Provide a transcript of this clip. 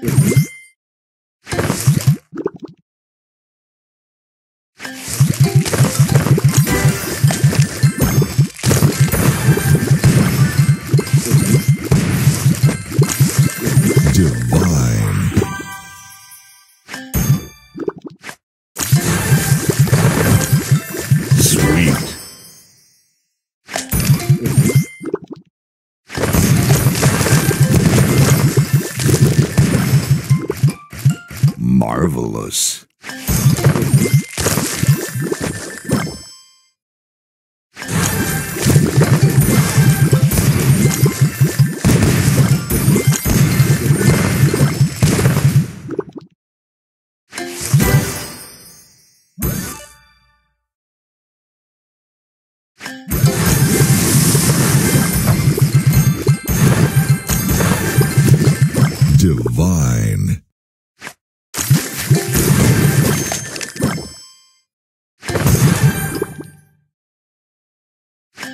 Dear Marvelous. Divine.